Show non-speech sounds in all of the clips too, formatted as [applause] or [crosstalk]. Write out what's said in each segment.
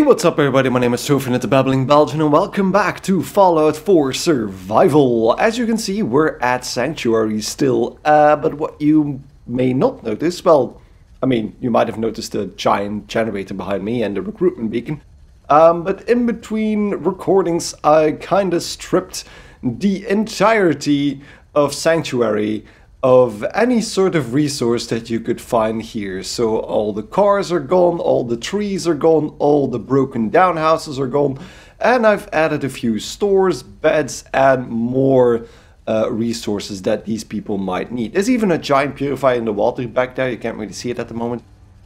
Hey, what's up everybody, my name is Sofinite the Babbling Belgian and welcome back to Fallout 4 Survival. As you can see, we're at Sanctuary still, uh, but what you may not notice, well, I mean, you might have noticed the giant generator behind me and the recruitment beacon, um, but in between recordings I kinda stripped the entirety of Sanctuary of any sort of resource that you could find here. So all the cars are gone, all the trees are gone, all the broken down houses are gone, and I've added a few stores, beds, and more uh, resources that these people might need. There's even a giant purifier in the water back there, you can't really see it at the moment.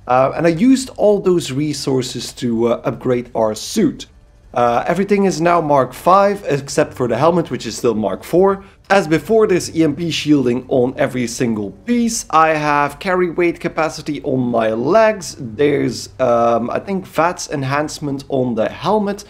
Uh, and I used all those resources to uh, upgrade our suit. Uh, everything is now Mark 5 except for the helmet which is still Mark 4. As before there's EMP shielding on every single piece. I have carry weight capacity on my legs. There's um, I think VATS enhancement on the helmet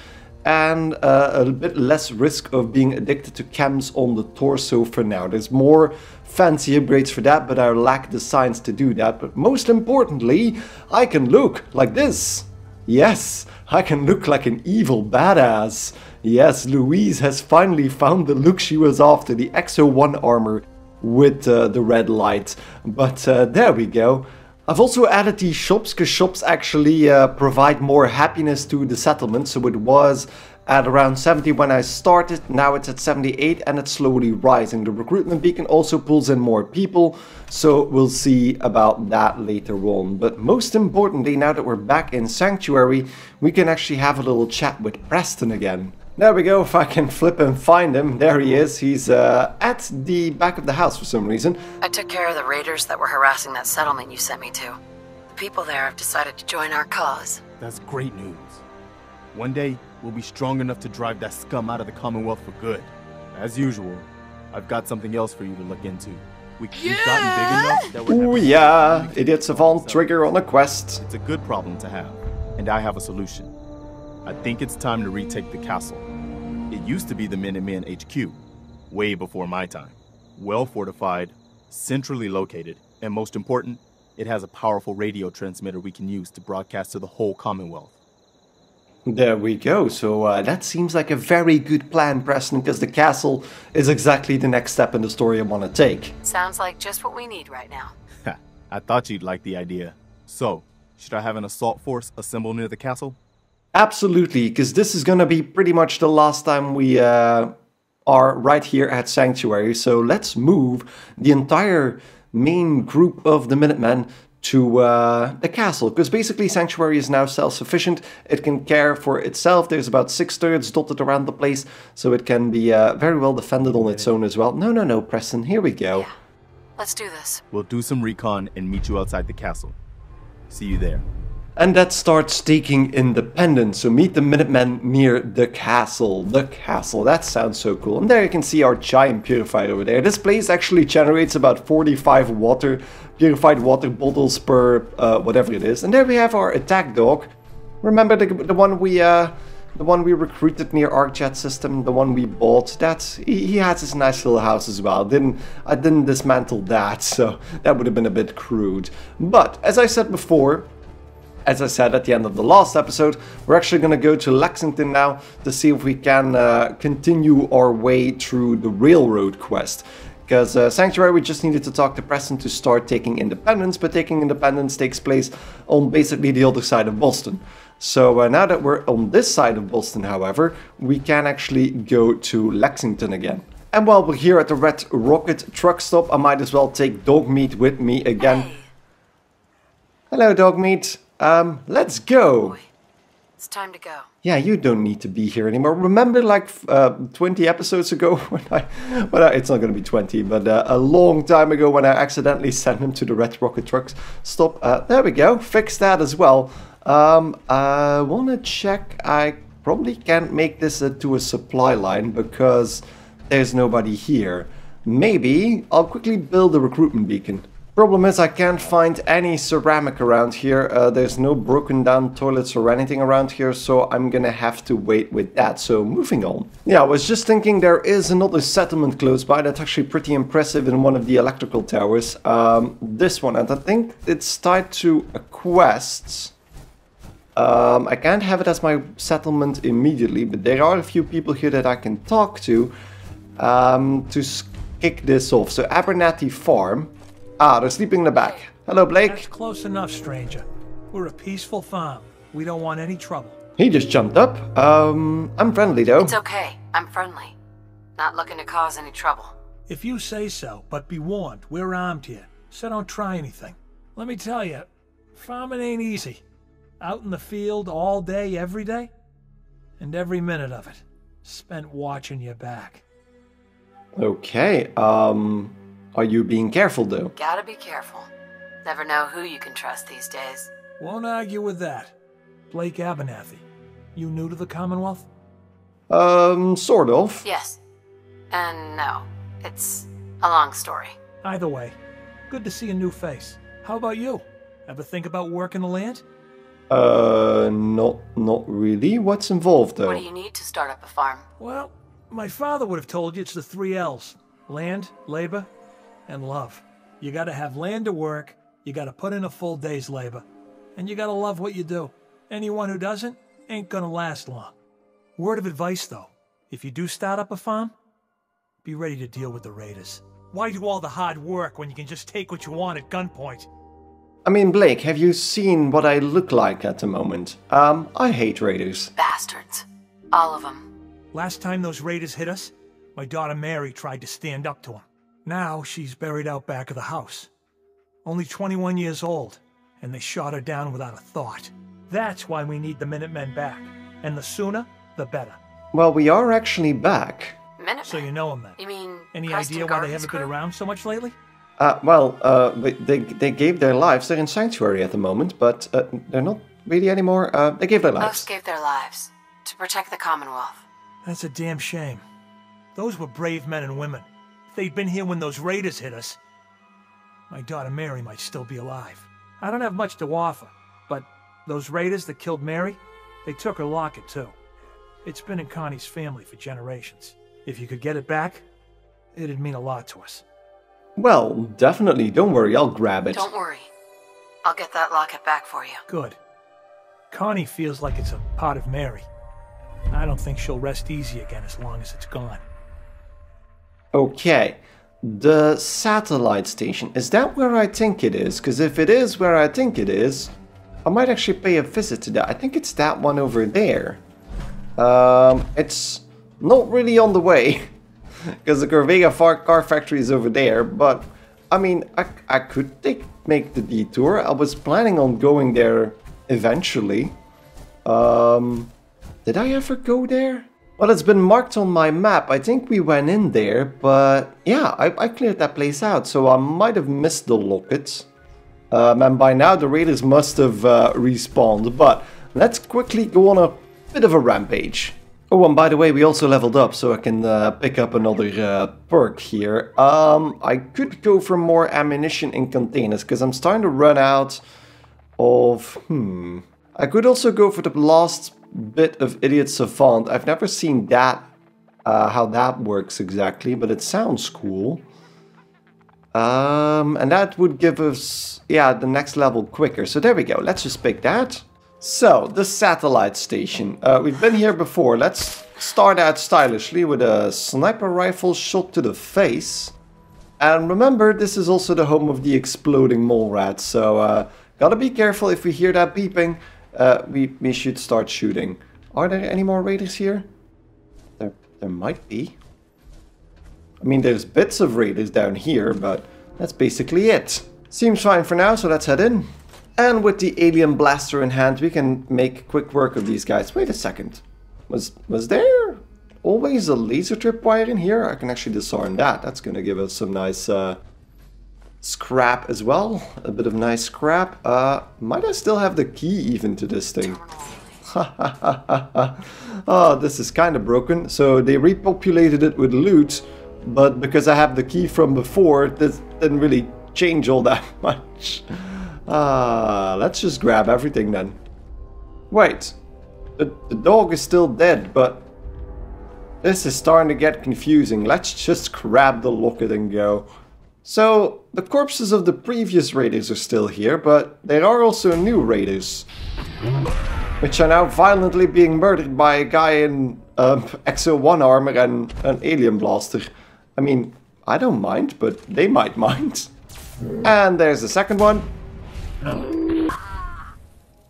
and uh, a bit less risk of being addicted to chems on the torso for now. There's more fancy upgrades for that, but I lack the science to do that. But most importantly, I can look like this. Yes, I can look like an evil badass. Yes, Louise has finally found the look she was after, the X-01 armor with uh, the red light. But uh, there we go. I've also added these shops, because shops actually uh, provide more happiness to the settlement. So it was at around 70 when I started, now it's at 78 and it's slowly rising. The recruitment beacon also pulls in more people, so we'll see about that later on. But most importantly, now that we're back in Sanctuary, we can actually have a little chat with Preston again. There we go, if I can flip and find him. There he is. He's uh, at the back of the house for some reason. I took care of the raiders that were harassing that settlement you sent me to. The people there have decided to join our cause. That's great news. One day, we'll be strong enough to drive that scum out of the Commonwealth for good. As usual, I've got something else for you to look into. We, have gotten big enough that we're... Oh yeah, Idiot Savant trigger on a quest. It's a good problem to have, and I have a solution. I think it's time to retake the castle. It used to be the Minutemen HQ, way before my time. Well fortified, centrally located, and most important, it has a powerful radio transmitter we can use to broadcast to the whole Commonwealth. There we go. So uh, that seems like a very good plan, Preston, because the castle is exactly the next step in the story I want to take. Sounds like just what we need right now. [laughs] I thought you'd like the idea. So, should I have an assault force assemble near the castle? Absolutely, because this is going to be pretty much the last time we uh, are right here at Sanctuary. So let's move the entire main group of the Minutemen to uh, the castle, because basically Sanctuary is now self-sufficient. It can care for itself. There's about six turrets dotted around the place, so it can be uh, very well defended on its own as well. No, no, no, Preston, here we go. Yeah. Let's do this. We'll do some recon and meet you outside the castle. See you there. And that starts taking independence. So meet the Minutemen near the castle. The castle, that sounds so cool. And there you can see our giant purifier over there. This place actually generates about 45 water, purified water bottles per uh, whatever it is. And there we have our attack dog. Remember the, the one we uh, the one we recruited near ArcJet system, the one we bought. that he, he has his nice little house as well. Didn't I didn't dismantle that, [laughs] so that would have been a bit crude. But as I said before, as I said at the end of the last episode, we're actually going to go to Lexington now to see if we can uh, continue our way through the railroad quest. Because uh, Sanctuary, we just needed to talk to Preston to start taking independence, but taking independence takes place on basically the other side of Boston. So uh, now that we're on this side of Boston, however, we can actually go to Lexington again. And while we're here at the Red Rocket truck stop, I might as well take Dogmeat with me again. Hello, Dogmeat. Um, let's go. It's time to go. Yeah, you don't need to be here anymore. Remember, like uh, 20 episodes ago, [laughs] when I, when I, it's not going to be 20, but uh, a long time ago when I accidentally sent him to the Red Rocket Trucks. Stop. Uh, there we go. Fix that as well. Um, I want to check. I probably can't make this uh, to a supply line because there's nobody here. Maybe I'll quickly build a recruitment beacon. Problem is I can't find any ceramic around here. Uh, there's no broken down toilets or anything around here, so I'm gonna have to wait with that. So moving on. Yeah, I was just thinking there is another settlement close by that's actually pretty impressive in one of the electrical towers. Um, this one, and I think it's tied to a quest. Um, I can't have it as my settlement immediately, but there are a few people here that I can talk to um, to kick this off. So Abernathy Farm. Ah, they're sleeping in the back. Hello, Blake. That's close enough, stranger. We're a peaceful farm. We don't want any trouble. He just jumped up. Um, I'm friendly though. It's okay. I'm friendly. Not looking to cause any trouble. If you say so, but be warned, we're armed here, so don't try anything. Let me tell you, farming ain't easy. Out in the field all day, every day, and every minute of it spent watching your back. Okay. Um, are you being careful though? Gotta be careful. Never know who you can trust these days. Won't argue with that. Blake Abernathy, you new to the Commonwealth? Um, sort of. Yes. And no. It's a long story. Either way, good to see a new face. How about you? Ever think about working the land? Uh, not not really. What's involved though? What do you need to start up a farm? Well, my father would have told you it's the three L's land, labor, and love. You gotta have land to work, you gotta put in a full day's labor, and you gotta love what you do. Anyone who doesn't ain't gonna last long. Word of advice though if you do start up a farm, be ready to deal with the raiders. Why do all the hard work when you can just take what you want at gunpoint? I mean, Blake, have you seen what I look like at the moment? Um, I hate raiders. Bastards. All of them. Last time those raiders hit us, my daughter Mary tried to stand up to them. Now she's buried out back of the house. Only 21 years old, and they shot her down without a thought. That's why we need the Minutemen back. And the sooner, the better. Well, we are actually back. Minutemen. So you know them then. You mean Any Preston idea why they haven't been around so much lately? Uh, well, uh, they, they gave their lives. They're in Sanctuary at the moment, but uh, they're not really anymore. Uh, they gave their Most lives. gave their lives to protect the Commonwealth. That's a damn shame. Those were brave men and women. If they'd been here when those raiders hit us, my daughter Mary might still be alive. I don't have much to offer, but those raiders that killed Mary, they took her locket too. It's been in Connie's family for generations. If you could get it back, it'd mean a lot to us. Well, definitely. Don't worry, I'll grab it. Don't worry. I'll get that locket back for you. Good. Connie feels like it's a part of Mary. I don't think she'll rest easy again as long as it's gone. Okay. The satellite station. Is that where I think it is? Because if it is where I think it is, I might actually pay a visit to that. I think it's that one over there. Um, it's not really on the way. [laughs] Because the Corvega far car factory is over there. But, I mean, I, I could take, make the detour. I was planning on going there eventually. Um, did I ever go there? Well, it's been marked on my map. I think we went in there, but yeah, I, I cleared that place out, so I might have missed the lockets. Um, and by now the raiders must have uh, respawned, but let's quickly go on a bit of a rampage. Oh, and by the way, we also leveled up, so I can uh, pick up another uh, perk here. Um, I could go for more ammunition in containers, because I'm starting to run out of... Hmm... I could also go for the last bit of Idiot Savant. I've never seen that, uh, how that works exactly, but it sounds cool. Um, and that would give us, yeah, the next level quicker. So there we go. Let's just pick that. So, the satellite station. Uh, we've been here before. Let's start out stylishly with a sniper rifle shot to the face. And remember, this is also the home of the exploding mole rats, so uh, gotta be careful if we hear that beeping. Uh, we, we should start shooting. Are there any more raiders here? There, there might be. I mean, there's bits of raiders down here, but that's basically it. Seems fine for now, so let's head in. And with the alien blaster in hand, we can make quick work of these guys. Wait a second. Was was there always a laser tripwire in here? I can actually disarm that. That's going to give us some nice uh, scrap as well. A bit of nice scrap. Uh, might I still have the key even to this thing? oh, [laughs] this is kind of broken. So they repopulated it with loot, but because I have the key from before, this didn't really change all that [laughs] much. Ah, let's just grab everything then. Wait, the, the dog is still dead, but this is starting to get confusing. Let's just grab the locket and go. So, the corpses of the previous raiders are still here, but there are also new raiders. which are now violently being murdered by a guy in um, X-01 armor and an alien blaster. I mean, I don't mind, but they might mind. And there's the second one.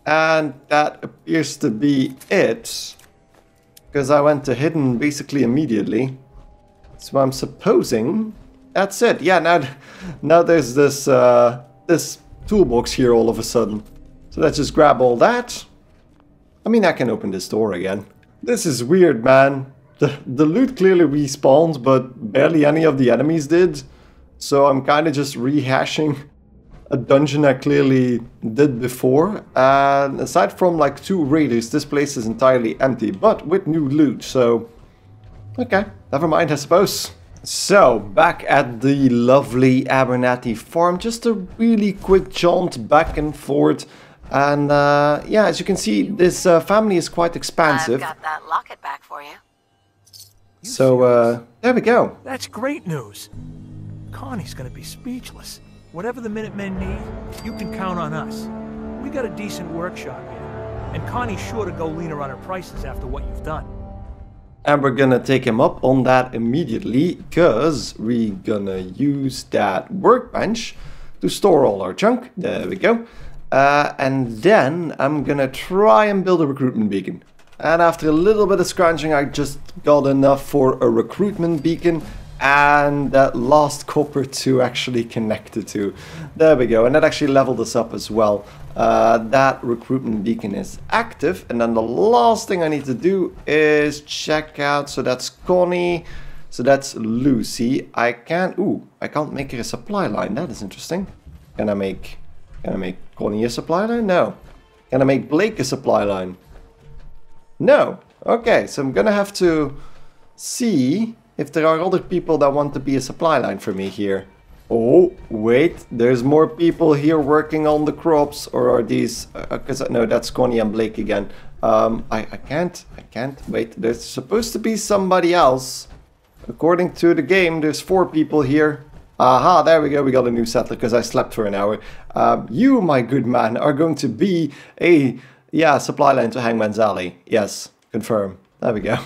And that appears to be it. Because I went to hidden basically immediately. So I'm supposing that's it. Yeah, now, now there's this, uh, this toolbox here all of a sudden. So let's just grab all that. I mean, I can open this door again. This is weird, man. The, the loot clearly respawned, but barely any of the enemies did. So I'm kind of just rehashing a dungeon I clearly did before. And aside from like two raiders, this place is entirely empty, but with new loot, so... Okay, never mind, I suppose. So, back at the lovely Abernathy farm, just a really quick jaunt back and forth. And uh, yeah, as you can see, this uh, family is quite expansive. I've got that locket back for you. So, uh, there we go. That's great news. Connie's gonna be speechless. Whatever the Minutemen need, you can count on us. We got a decent workshop here, and Connie's sure to go leaner on her prices after what you've done. And we're gonna take him up on that immediately, because we're gonna use that workbench to store all our junk. There we go. Uh, and then I'm gonna try and build a recruitment beacon. And after a little bit of scrunching, I just got enough for a recruitment beacon and that last copper to actually connect it to. There we go, and that actually leveled us up as well. Uh, that recruitment beacon is active, and then the last thing I need to do is check out, so that's Connie, so that's Lucy. I can't, ooh, I can't make her a supply line, that is interesting. Can I make, can I make Connie a supply line? No. Can I make Blake a supply line? No. Okay, so I'm gonna have to see if there are other people that want to be a supply line for me here. Oh, wait, there's more people here working on the crops, or are these, because uh, no, that's Connie and Blake again. Um, I, I can't, I can't, wait, there's supposed to be somebody else. According to the game, there's four people here. Aha, there we go, we got a new settler because I slept for an hour. Um, you, my good man, are going to be a, yeah, supply line to Hangman's Alley. Yes, confirm. There we go.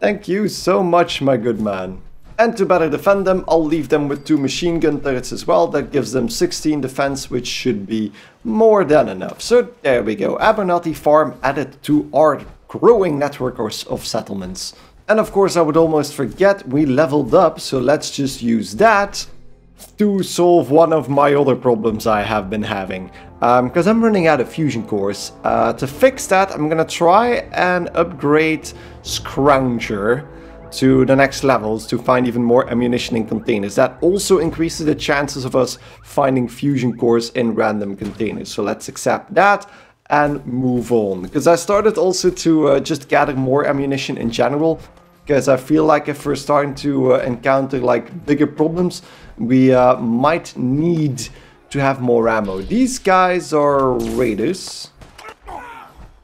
Thank you so much, my good man. And to better defend them, I'll leave them with two machine gun turrets as well. That gives them 16 defense, which should be more than enough. So there we go. Abernathy Farm added to our growing network of settlements. And of course, I would almost forget we leveled up, so let's just use that to solve one of my other problems I have been having. Because um, I'm running out of fusion cores. Uh, to fix that, I'm gonna try and upgrade Scrounger to the next levels to find even more ammunition in containers. That also increases the chances of us finding fusion cores in random containers. So let's accept that and move on. Because I started also to uh, just gather more ammunition in general. Because I feel like if we're starting to uh, encounter like bigger problems, we uh, might need to have more ammo. These guys are raiders.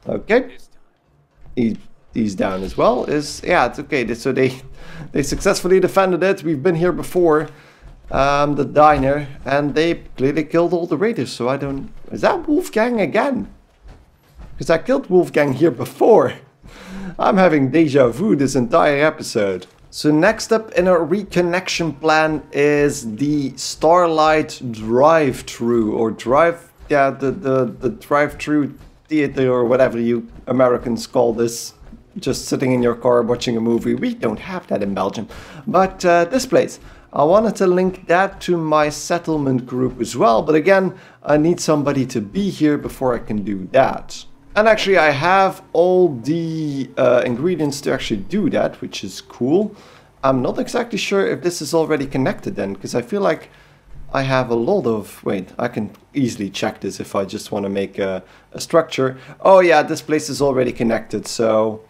Okay. He, he's down as well. Is yeah, it's okay. So they [laughs] they successfully defended it. We've been here before. Um, the diner, and they clearly killed all the raiders. So I don't. Is that Wolfgang again? Because I killed Wolfgang here before. [laughs] I'm having deja vu this entire episode. So next up in our reconnection plan is the Starlight drive-through or drive, yeah, the, the, the drive-through theater or whatever you Americans call this. Just sitting in your car watching a movie. We don't have that in Belgium. But uh, this place, I wanted to link that to my settlement group as well. But again, I need somebody to be here before I can do that. And actually I have all the uh, ingredients to actually do that, which is cool. I'm not exactly sure if this is already connected then, because I feel like I have a lot of... Wait, I can easily check this if I just want to make a, a structure. Oh yeah, this place is already connected, so...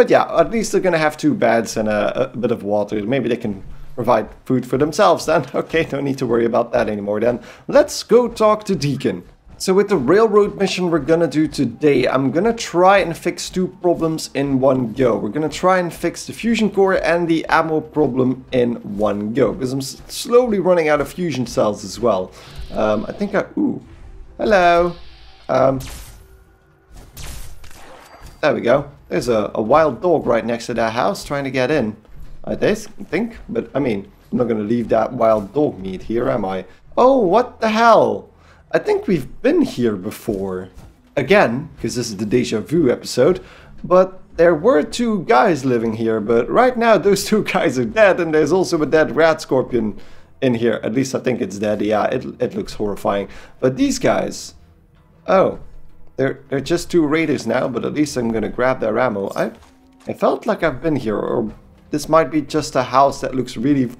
But yeah, at least they're going to have two beds and a, a bit of water. Maybe they can provide food for themselves then. [laughs] Okay, don't need to worry about that anymore then. Let's go talk to Deacon. So with the railroad mission we're gonna do today, I'm gonna try and fix two problems in one go. We're gonna try and fix the fusion core and the ammo problem in one go. Because I'm slowly running out of fusion cells as well. Um, I think I... Ooh. Hello. Um, there we go. There's a, a wild dog right next to that house trying to get in. I think, but I mean, I'm not gonna leave that wild dog meat here, am I? Oh, what the hell? I think we've been here before. Again, because this is the Deja Vu episode, but there were two guys living here, but right now those [laughs] two guys are dead, and there's also a dead radscorpion in here. At least I think it's dead. Yeah, it, it looks horrifying. But these guys... Oh, they're, they're just two raiders now, but at least I'm gonna grab their ammo. I, I felt like I've been here, or this might be just a house that looks really,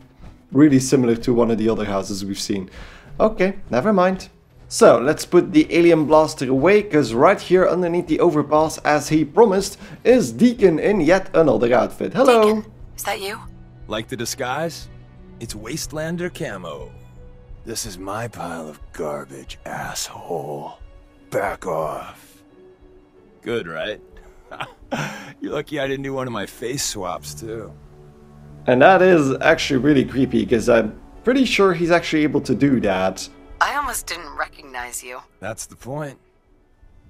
really similar to one of the other houses we've seen. Okay, never mind. So, let's put the alien blaster away, because right here underneath the overpass, as he promised, is Deacon in yet another outfit. Hello! Deacon, is that you? Like the disguise? It's Wastelander camo. This is my pile of garbage, asshole. Back off. Good, right? [laughs] You're lucky I didn't do one of my face swaps, too. And that is actually really creepy, because I'm pretty sure he's actually able to do that. I almost didn't recognize you. That's the point.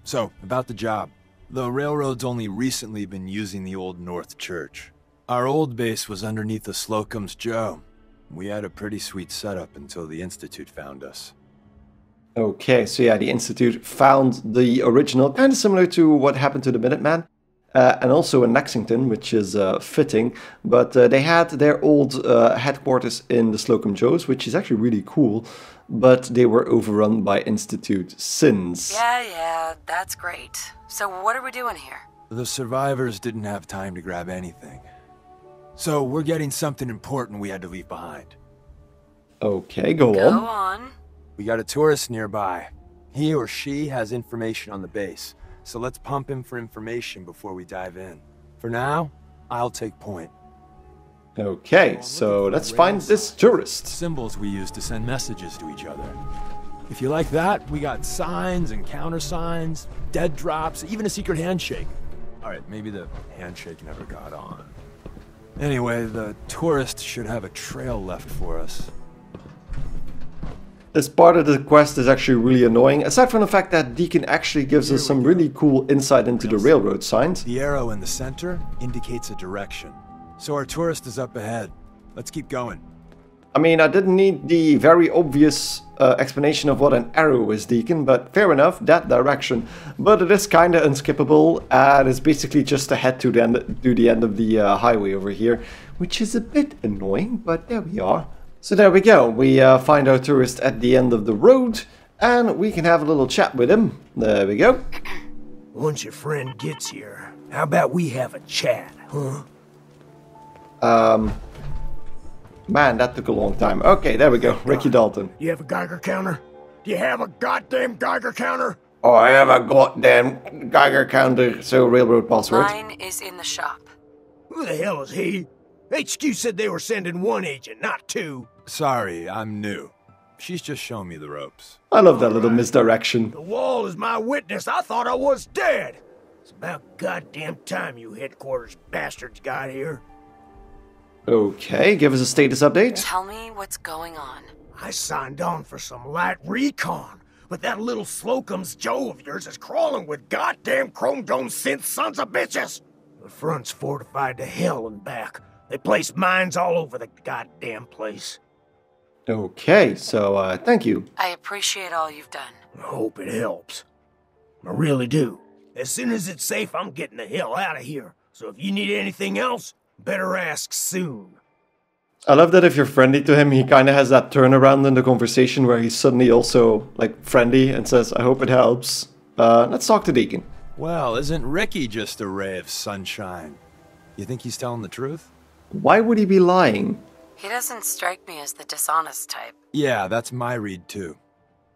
So, about the job. The railroad's only recently been using the Old North Church. Our old base was underneath the Slocum's Joe. We had a pretty sweet setup until the Institute found us. Okay, so yeah, the Institute found the original, kind of similar to what happened to the Minuteman, uh, and also in Lexington, which is uh, fitting. But uh, they had their old uh, headquarters in the Slocum Joes, which is actually really cool, but they were overrun by Institute synths. Yeah, yeah, that's great. So what are we doing here? The survivors didn't have time to grab anything. So we're getting something important we had to leave behind. Okay, go, Go on. on. We got a tourist nearby. He or she has information on the base, so let's pump him for information before we dive in. For now, I'll take point. Okay, so let's find this tourist. Symbols we use to send messages to each other. If you like that, we got signs and countersigns, dead drops, even a secret handshake. Alright, maybe the handshake never got on. Anyway, the tourist should have a trail left for us. This part of the quest is actually really annoying, aside from the fact that Deacon actually gives us some really cool insight into the railroad signs. The arrow in the center indicates a direction. So our tourist is up ahead. Let's keep going. I mean, I didn't need the very obvious uh, explanation of what an arrow is, Deacon, but fair enough, that direction. But it is kinda unskippable, and it's basically just ahead to the end, to the end of the uh, highway over here, which is a bit annoying, but there we are. So there we go, we uh, find our tourist at the end of the road, and we can have a little chat with him. There we go. [clears throat] Once your friend gets here, how about we have a chat, huh? Um, Man, that took a long time. Okay, there we go, [laughs] Ricky Dalton. You have a Geiger counter? Do you have a goddamn Geiger counter? Oh, I have a goddamn Geiger counter, so railroad password. Mine is in the shop. Who the hell is he? HQ said they were sending one agent, not two. Sorry, I'm new. She's just showing me the ropes. I love that little misdirection. The wall is my witness. I thought I was dead. It's about goddamn time you headquarters bastards got here. Okay, give us a status update. Tell me what's going on. I signed on for some light recon, but that little Slocum's Joe of yours is crawling with goddamn chrome dome synth sons of bitches. The front's fortified to hell and back. They place mines all over the goddamn place. Okay, so uh, thank you. I appreciate all you've done. I hope it helps. I really do. As soon as it's safe, I'm getting the hell out of here. So if you need anything else, better ask soon. I love that if you're friendly to him, he kind of has that turnaround in the conversation where he's suddenly also like friendly and says, "I hope it helps." Uh, let's talk to Deacon. Well, isn't Ricky just a ray of sunshine? You think he's telling the truth? Why would he be lying? He doesn't strike me as the dishonest type. Yeah, that's my read too.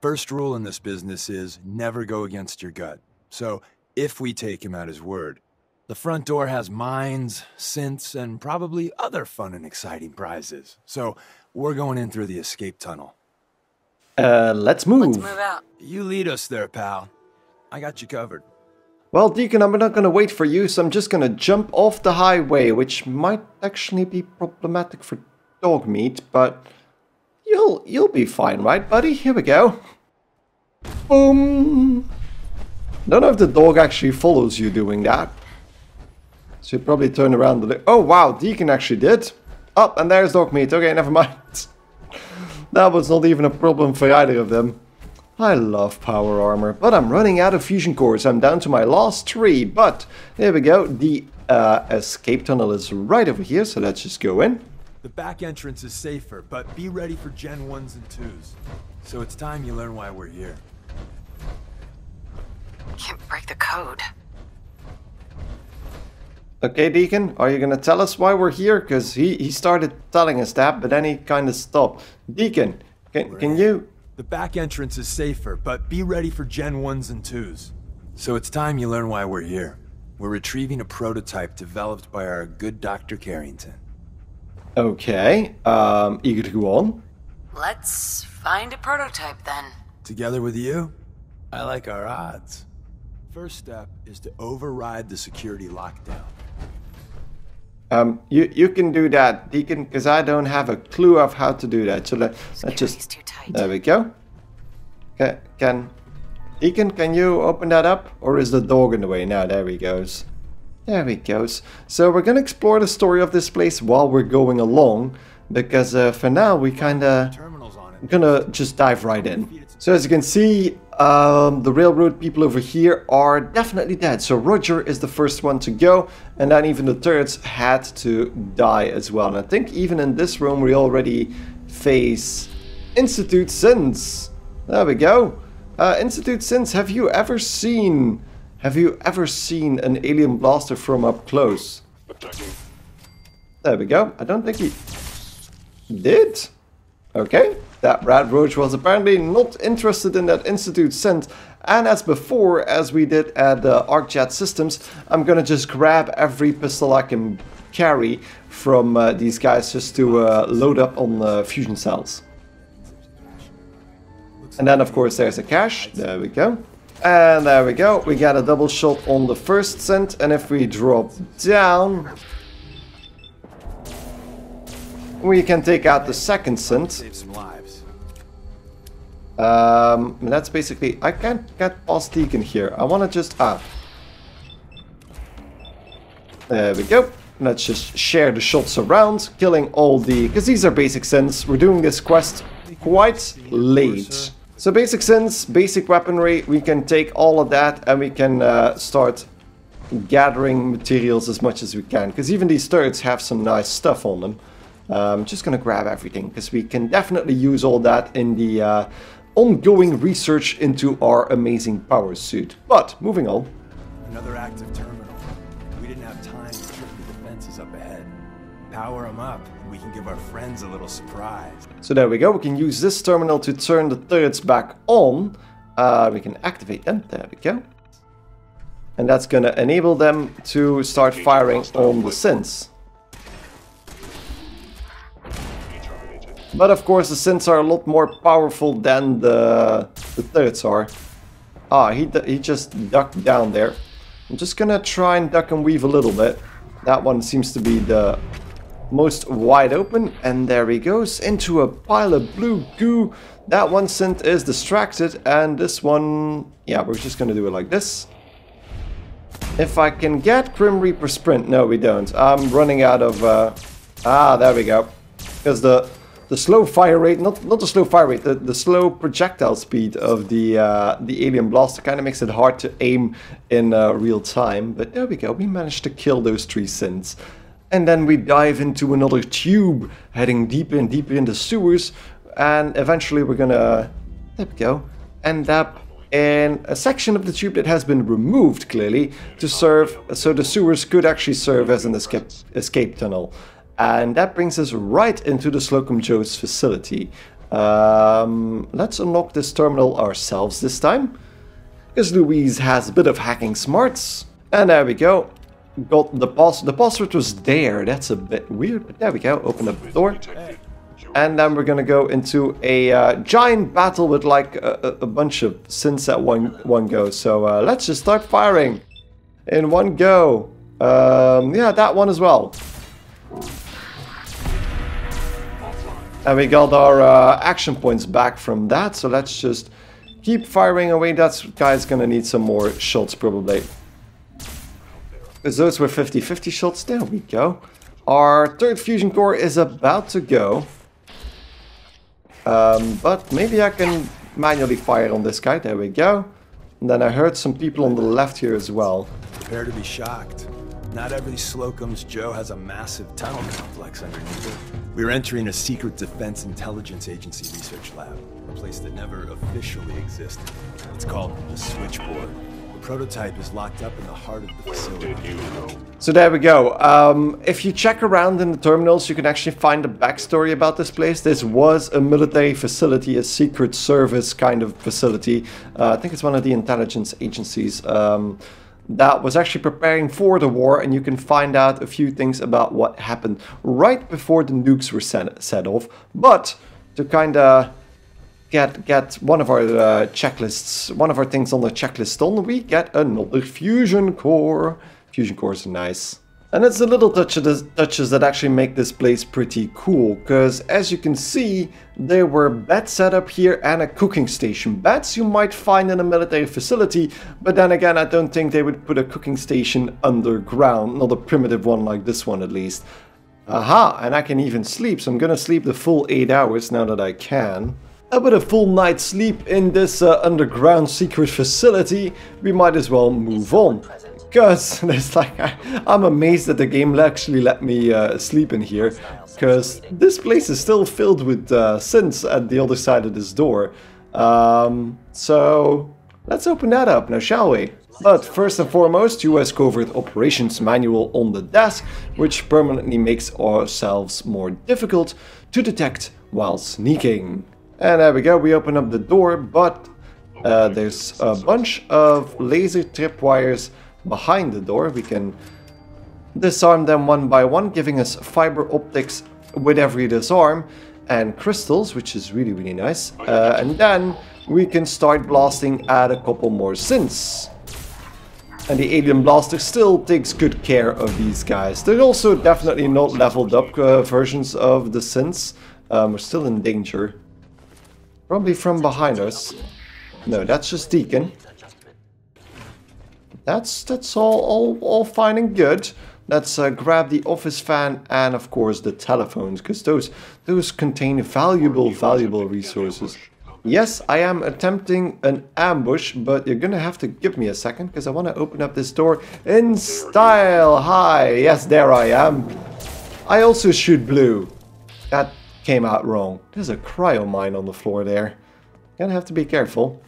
First rule in this business is never go against your gut. So, if we take him at his word, the front door has mines, synths, and probably other fun and exciting prizes. So, we're going in through the escape tunnel. Uh, let's move. Let's move out. You lead us there, pal. I got you covered. Well, Deacon, I'm not gonna wait for you, so I'm just gonna jump off the highway, which might actually be problematic for Dogmeat, but you'll you'll be fine, right, buddy? Here we go. Boom. Don't know if the dog actually follows you doing that. So he probably turn around and... Oh, wow, Deacon actually did. Oh, and there's Dogmeat. Okay, never mind. [laughs] that was not even a problem for either of them. I love power armor, but I'm running out of fusion cores. I'm down to my last three, but here we go. The uh, escape tunnel is right over here, so let's just go in. The back entrance is safer, but be ready for Gen 1s and 2s. So it's time you learn why we're here. Can't break the code. Okay, Deacon, are you gonna tell us why we're here? Because he, he started telling us that, but then he kind of stopped. Deacon, can, can you... The back entrance is safer, but be ready for Gen 1s and 2s. So it's time you learn why we're here. We're retrieving a prototype developed by our good Dr. Carrington. Okay, um, eager to go on. Let's find a prototype then. Together with you, I like our odds. First step is to override the security lockdown. Um, you you can do that, Deacon, because I don't have a clue of how to do that. So let, let's Security's just too tight. there we go. Can, can Deacon, can you open that up, or is the dog in the way? Now there he goes. There he goes. So we're gonna explore the story of this place while we're going along, because uh, for now we kind of Terminals on I'm it. gonna just dive right in. So as you can see, um, the railroad people over here are definitely dead. So Roger is the first one to go, and then even the turrets had to die as well. And I think even in this room we already face Institute Synths. There we go. Uh, Institute Synths, have you ever seen, have you ever seen an alien blaster from up close? There we go. I don't think he did. Okay, that Radroach was apparently not interested in that Institute synth. And as before, as we did at uh, ArcJet Systems, I'm gonna just grab every pistol I can carry from uh, these guys just to uh, load up on uh, fusion cells. And then of course there's a cache, there we go. And there we go, we got a double shot on the first synth, and if we drop down, we can take out the second synth. Um, that's basically, I can't get past Deacon here. I want to just, ah. There we go. Let's just share the shots around, killing all the, because these are basic synths. We're doing this quest quite late. So basic synths, basic weaponry, we can take all of that and we can uh, start gathering materials as much as we can. Because even these turrets have some nice stuff on them. Um, just gonna grab everything because we can definitely use all that in the uh, ongoing research into our amazing power suit. But moving on. Another active terminal. We didn't have time to trip the defenses up ahead. Power them up, and we can give our friends a little surprise. So there we go. We can use this terminal to turn the turrets back on. Uh, we can activate them. There we go. And that's gonna enable them to start firing on the synths. But of course the synths are a lot more powerful than the, the turrets are. Ah, he, he just ducked down there. I'm just gonna try and duck and weave a little bit. That one seems to be the most wide open. And there he goes into a pile of blue goo. That one synth is distracted and this one... Yeah, we're just gonna do it like this. If I can get Grim Reaper Sprint. No, we don't. I'm running out of... Uh... Ah, there we go. Because the the slow fire rate, not not the slow fire rate, the, the slow projectile speed of the uh, the alien blaster kind of makes it hard to aim in uh, real time. But there we go, we managed to kill those three synths. And then we dive into another tube, heading deeper and deeper into sewers, and eventually we're gonna, there we go, end up in a section of the tube that has been removed clearly to serve, so the sewers could actually serve as an escape, escape tunnel. And that brings us right into the Slocum Joe's facility. Um, let's unlock this terminal ourselves this time. Because Louise has a bit of hacking smarts. And there we go. Got the pass. The password was there. That's a bit weird, but there we go. Open up the door. And then we're gonna go into a uh, giant battle with like a, a- bunch of synths at one one go. So uh, let's just start firing in one go. Um, yeah, that one as well. And we got our uh, action points back from that, so let's just keep firing away. That guy's gonna need some more shots probably. Because those were 50-50 shots. There we go. Our third fusion core is about to go. Um, but maybe I can manually fire on this guy. There we go. And then I heard some people on the left here as well. Prepare to be shocked. Not every Slocum's Joe has a massive tunnel complex underneath it. We're entering a secret Defense Intelligence Agency research lab, a place that never officially existed. It's called the Switchboard. The prototype is locked up in the heart of the facility. So there we go. Um, if you check around in the terminals, you can actually find a backstory about this place. This was a military facility, a secret service kind of facility. Uh, I think it's one of the intelligence agencies. Um, that was actually preparing for the war, and you can find out a few things about what happened right before the nukes were set, set off. But to kind of get get one of our uh, checklists, one of our things on the checklist on, we get another fusion core. Fusion cores are nice. And it's the little touches, touches that actually make this place pretty cool, because as you can see, there were beds set up here and a cooking station. Beds you might find in a military facility, but then again, I don't think they would put a cooking station underground, not a primitive one like this one at least. Aha, and I can even sleep, so I'm gonna sleep the full 8 hours now that I can. And with a full night's sleep in this uh, underground secret facility, we might as well move on because [laughs] it's like I, am amazed that the game actually let me uh, sleep in here. Because this place is still filled with uh, synths at the other side of this door. Um, so let's open that up now shall we? But first and foremost US Covert Operations Manual on the desk which permanently makes ourselves more difficult to detect while sneaking. And there we go we open up the door but uh, there's a bunch of laser tripwires behind the door. We can disarm them one by one, giving us fiber optics with every disarm and crystals, which is really, really nice. Uh, and then we can start blasting at a couple more synths. And the Alien Blaster still takes good care of these guys. They're also definitely not leveled up uh, versions of the synths. Um, we're still in danger. Probably from behind us. No, that's just Deacon. That's that's all all, all fine and good. Let's uh, grab the office fan and of course the telephones, because those those contain valuable valuable resources. Yes, I am attempting an ambush, but you're gonna have to give me a second, because I want to open up this door in style. Hi, yes, there I am. I also shoot blue. That came out wrong. There's a cryo mine on the floor there. Gonna have to be careful.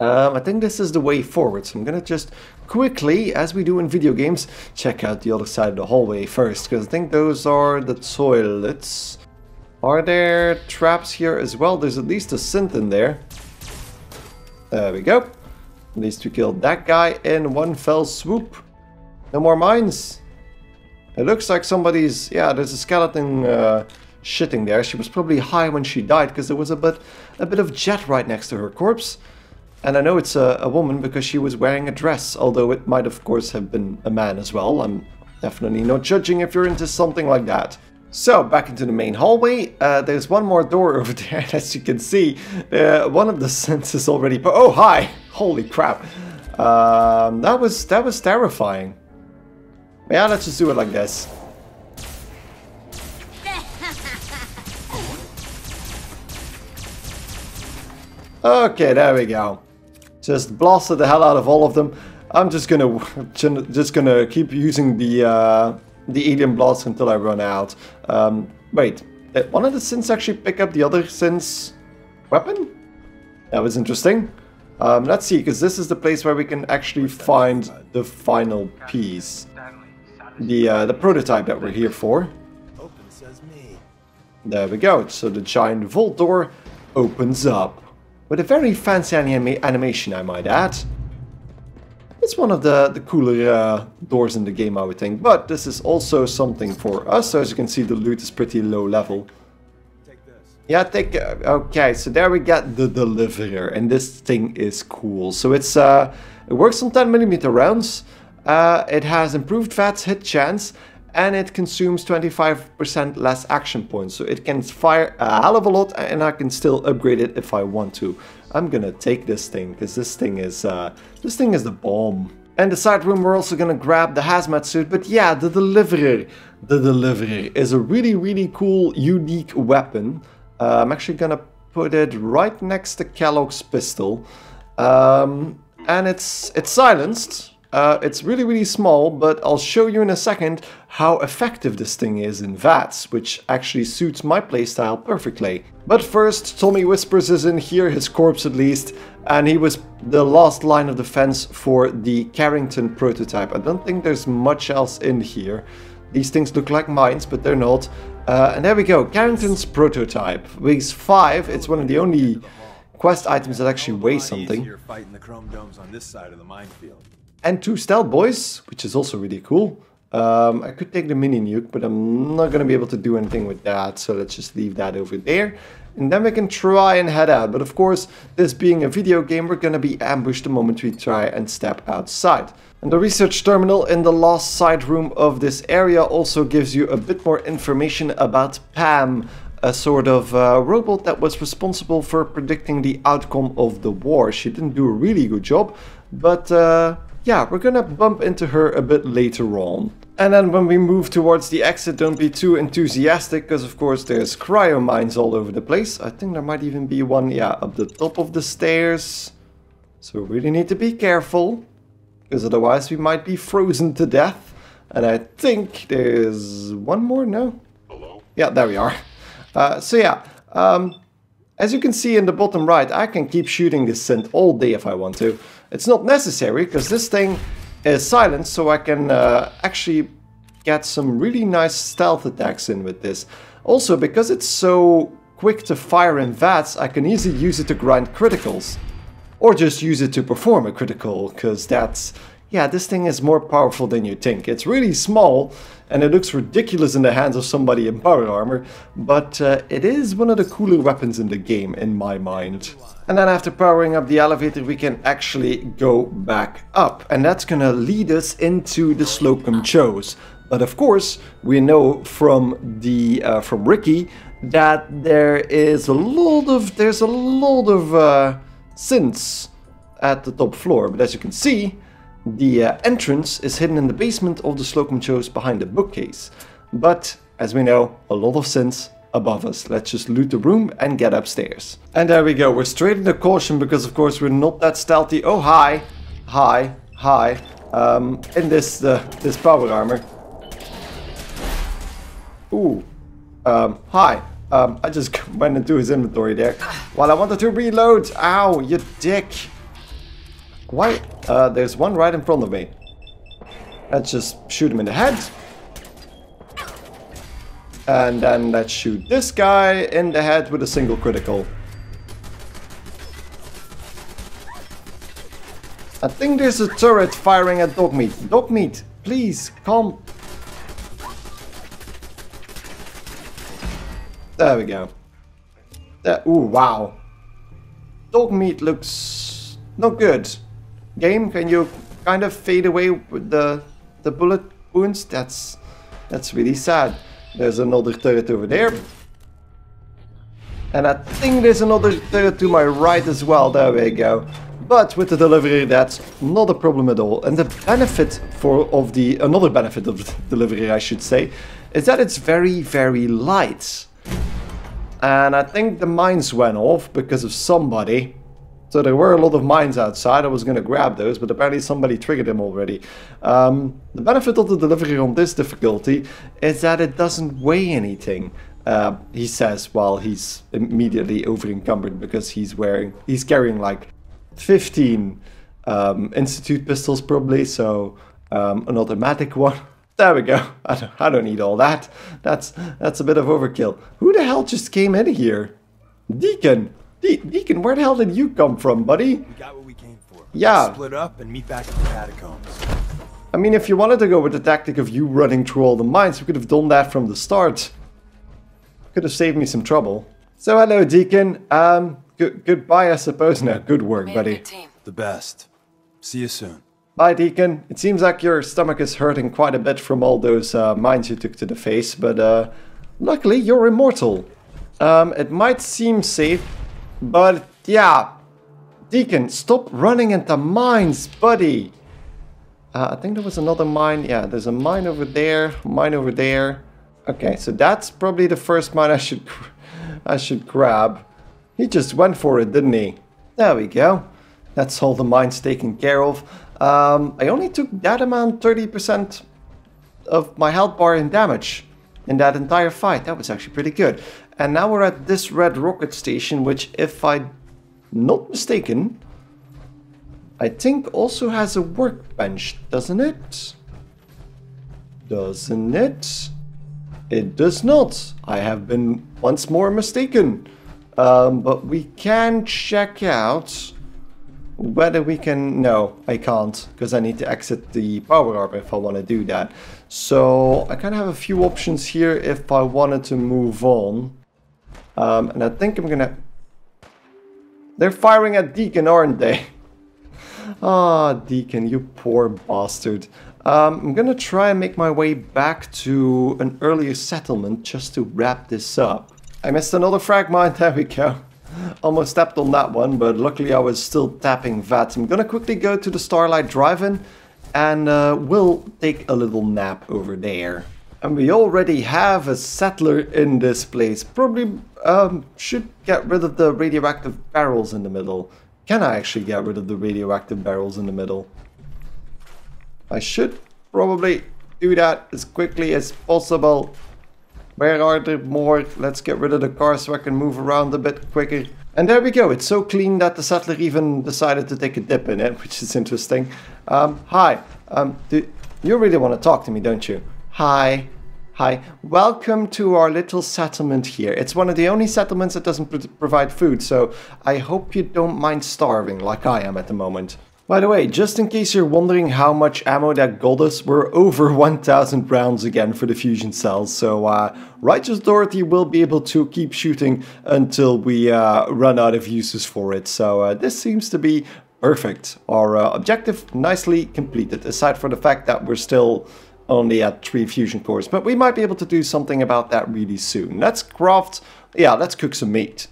Um, I think this is the way forward, so I'm gonna just quickly, as we do in video games, check out the other side of the hallway first, because I think those are the toilets. Are there traps here as well? There's at least a synth in there. There we go. At least we killed that guy in one fell swoop. No more mines. It looks like somebody's... Yeah, there's a skeleton uh, shitting there. She was probably high when she died, because there was a bit, a bit of jet right next to her corpse. And I know it's a, a, woman because she was wearing a dress, although it might of course have been a man as well. I'm definitely not judging if you're into something like that. So, back into the main hallway. Uh, there's one more door [laughs] over there, as you can see. Uh, one of the [laughs] senses already... But oh, hi! Holy crap. Um, that was that was terrifying. Yeah, let's just do it like this. [laughs] Okay, there we go. Just blasted the hell out of all of them. I'm just gonna [laughs] just gonna keep using the uh, the alien blast until I run out. Um, wait, did one of the synths actually pick up the other synth's weapon? That was interesting. Um, let's see, because this is the place where we can actually find the final piece. The uh, the prototype that we're here for. There we go. So the giant vault door opens up. With a very fancy anima animation, I might add. It's one of the, the cooler uh, doors in the game, I would think. But this is also something for us. So as you can see, the loot is pretty low level. Take yeah, take... Uh, okay, so there we get the deliverer. And this thing is cool. So it's uh, it works on 10mm rounds. Uh, it has improved VATS hit chance and it consumes 25% less action points. So it can fire a hell of a lot and I can still upgrade it if I want to. I'm gonna take this thing because this thing is uh, this thing is the bomb. And the side room, we're also gonna grab the hazmat suit. But yeah, the Deliverer. The Deliverer is a really, really cool, unique weapon. Uh, I'm actually gonna put it right next to Kellogg's pistol. Um, and it's it's silenced. Uh, it's really, really small, but I'll show you in a second how effective this thing is in VATS, which actually suits my playstyle perfectly. But first, Tommy Whispers is in here, his corpse at least, and he was the last line of defense for the Carrington prototype. I don't think there's much else in here. These things look like mines, but they're not. Uh, and there we go, Carrington's prototype. Weighs 5, it's one of the only quest items that actually weigh something. And two stealth boys, which is also really cool. Um, I could take the mini nuke, but I'm not going to be able to do anything with that, so let's just leave that over there. And then we can try and head out, but of course, this being a video game, we're going to be ambushed the moment we try and step outside. And the research terminal in the last side room of this area also gives you a bit more information about Pam, a sort of uh, robot that was responsible for predicting the outcome of the war. She didn't do a really good job, but... Uh, yeah, we're gonna bump into her a bit later on. And then when we move towards the exit, don't be too enthusiastic, because of course there's cryo mines all over the place. I think there might even be one, yeah, up the top of the stairs. So we really need to be careful, because otherwise we might be frozen to death. And I think there's one more, no? Hello? Yeah, there we are. Uh, so yeah, um, as you can see in the bottom right, I can keep shooting this synth all day if I want to. It's not necessary because this thing is silent, so I can uh, actually get some really nice stealth attacks in with this. Also, because it's so quick to fire in VATS, I can easily use it to grind criticals. Or just use it to perform a critical, because that's... Yeah, this thing is more powerful than you think. It's really small, and it looks ridiculous in the hands of somebody in power armor, but uh, it is one of the cooler weapons in the game, in my mind. And then after powering up the elevator, we can actually go back up. And that's gonna lead us into the Slocum Joes. But of course, we know from the uh, from Ricky that there is a lot of there's a lot of uh, synths at the top floor. But as you can see, the uh, entrance is hidden in the basement of the Slocum Joes behind the bookcase. But as we know, a lot of synths above us. Let's just loot the room and get upstairs. And there we go. We're straight into caution because of course we're not that stealthy. Oh, hi. Hi. Hi. Um, in this, uh, this power armor. Ooh. Um, hi. Um, I just [laughs] went into his inventory there. While I wanted to reload. Ow, you dick. Why? Uh, there's one right in front of me. Let's just shoot him in the head. And then let's shoot this guy in the head with a single critical. I think there's a turret firing at Dogmeat. Dogmeat, please, come. There we go. There, ooh, wow. Dogmeat looks not good. Game, can you kind of fade away with the the bullet wounds? That's that's really sad. There's another turret over there. And I think there's another turret to my right as well. There we go. But with the Deliverer, that's not a problem at all. And the benefit for of the another benefit of the Deliverer, I should say, is that it's very, very light. And I think the mines went off because of somebody. So there were a lot of mines outside. I was going to grab those, but apparently somebody triggered them already. Um, the benefit of the Deliverer on this difficulty is that it doesn't weigh anything. Uh, he says while he's immediately over encumbered because he's wearing he's carrying like 15 um, institute pistols probably so um, an automatic one [laughs] there we go I don't, I don't need all that that's that's a bit of overkill who the hell just came in here Deacon De Deacon, where the hell did you come from, buddy? We got what we came for. Yeah. Let's split up and meet back at the catacombs. I mean, if you wanted to go with the tactic of you running through all the mines, we could have done that from the start. Could have saved me some trouble. So hello, Deacon. Um, goodbye, I suppose. No, good work, buddy. A good team. The best. See you soon. Bye, Deacon. It seems like your stomach is hurting quite a bit from all those uh, mines you took to the face, but uh, luckily you're immortal. Um, it might seem safe, but yeah, Deacon, stop running into mines, buddy. Uh, I think there was another mine. Yeah, there's a mine over there, mine over there. Okay, so that's probably the first mine I should I should grab. He just went for it, didn't he? There we go. That's all the mines taken care of. Um, I only took that amount, 30% of my health bar in damage in that entire fight. That was actually pretty good. And now we're at this red rocket station, which if I'm not mistaken, I think also has a workbench, doesn't it? Doesn't it? It does not. I have been once more mistaken. Um, but we can check out whether we can... No, I can't, because I need to exit the power up if I want to do that. So I kind of have a few options here if I wanted to move on. Um, and I think I'm gonna... They're firing at Deacon, aren't they? [laughs] Ah, oh, Deacon, you poor bastard. Um, I'm gonna try and make my way back to an earlier settlement just to wrap this up. I missed another frag mine, [laughs] there we go. Almost tapped on that one, but luckily I was still tapping that. I'm gonna quickly go to the Starlight Drive-In and uh, we'll take a little nap over there. And we already have a settler in this place. Probably um, should get rid of the radioactive barrels in the middle. Can I actually get rid of the radioactive barrels in the middle? I should probably do that as quickly as possible. Where are there more? Let's get rid of the car so I can move around a bit quicker. And there we go. It's so clean that the settler even decided to take a dip in it, [laughs] which is interesting. Um, hi. Um, do, you really want to talk to me, don't you? Hi. Hi. Welcome to our little settlement here. It's one of the only settlements that doesn't pr provide food, so I hope you don't mind starving like I am at the moment. By the way, just in case you're wondering how much ammo that got us, we're [laughs] over 1000 rounds again for the fusion cells, so uh, Righteous Dorothy will be able to keep shooting until we uh, run out of uses for it, so uh, this seems to be perfect. Our uh, objective nicely completed, aside from the fact that we're still only at 3 fusion cores, but we might be able to do something about that really soon. Let's craft, yeah, let's cook some meat.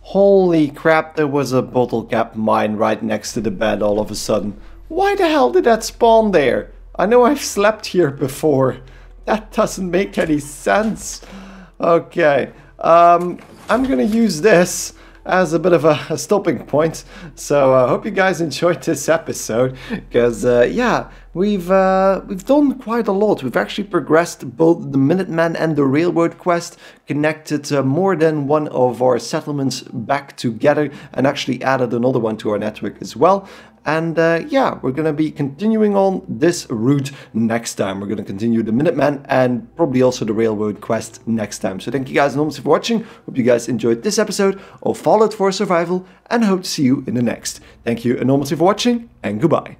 Holy crap, there was a bottle cap mine right next to the bed all of a sudden. Why the hell did that spawn there? I know I've slept here before. That doesn't make any sense. Okay, um, I'm gonna use this as a bit of a, a stopping point. So I uh, hope you guys enjoyed this episode because uh, yeah, we've uh, we've done quite a lot. We've actually progressed both the Minuteman and the Railroad quest, connected more than one of our settlements back together, and actually added another one to our network as well. And uh, yeah, we're going to be continuing on this route next time. We're going to continue the Minuteman and probably also the Railroad quest next time. So thank you guys enormously for watching. Hope you guys enjoyed this episode of Fallout 4 Survival and hope to see you in the next. Thank you enormously for watching and goodbye.